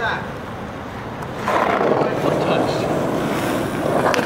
back.